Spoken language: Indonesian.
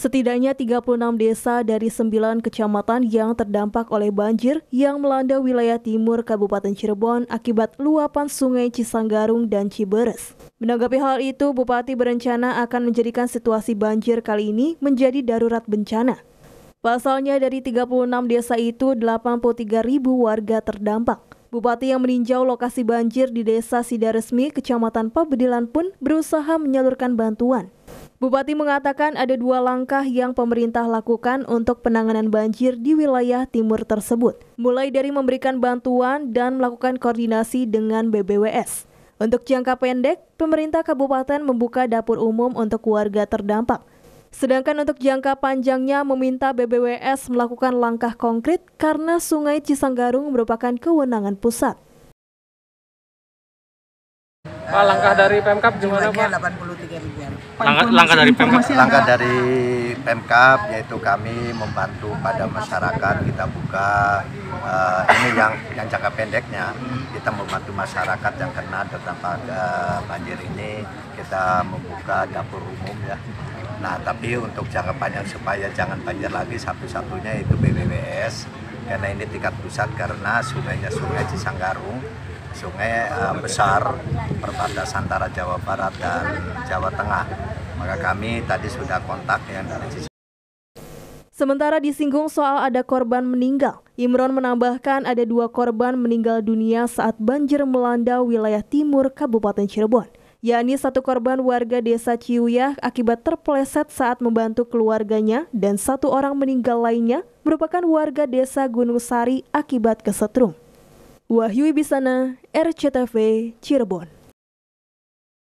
Setidaknya 36 desa dari 9 kecamatan yang terdampak oleh banjir yang melanda wilayah timur Kabupaten Cirebon akibat luapan sungai Cisanggarung dan Ciberes. Menanggapi hal itu, Bupati berencana akan menjadikan situasi banjir kali ini menjadi darurat bencana. Pasalnya dari 36 desa itu 83 ribu warga terdampak. Bupati yang meninjau lokasi banjir di Desa Sidaresmi, Kecamatan Pabedilan pun berusaha menyalurkan bantuan. Bupati mengatakan ada dua langkah yang pemerintah lakukan untuk penanganan banjir di wilayah timur tersebut, mulai dari memberikan bantuan dan melakukan koordinasi dengan BBWS. Untuk jangka pendek, pemerintah kabupaten membuka dapur umum untuk warga terdampak. Sedangkan untuk jangka panjangnya meminta BBWS melakukan langkah konkret karena Sungai Cisanggarung merupakan kewenangan pusat. Pak, langkah dari Pemkap gimana Pak? 83 ribuan. Langkah, langkah dari Pemkap? Langkah dari Pemkap yaitu kami membantu pada masyarakat. Kita buka uh, ini yang yang jangka pendeknya. Kita membantu masyarakat yang kena terdampak uh, banjir ini. Kita membuka dapur umum ya. Nah tapi untuk jangka panjang supaya jangan banjir lagi satu-satunya itu BBWS karena ini tingkat pusat karena sungainya sungai Cisanggarung sungai uh, besar perbatasan antara Jawa Barat dan Jawa Tengah. Maka kami tadi sudah kontak yang dari Cisanggarung. Sementara disinggung soal ada korban meninggal, Imron menambahkan ada dua korban meninggal dunia saat banjir melanda wilayah timur Kabupaten Cirebon yakni satu korban warga desa Ciuyah akibat terpeleset saat membantu keluarganya dan satu orang meninggal lainnya merupakan warga desa Gunung Sari akibat kesetrum. Wahyu Ibisana, RCTV, Cirebon.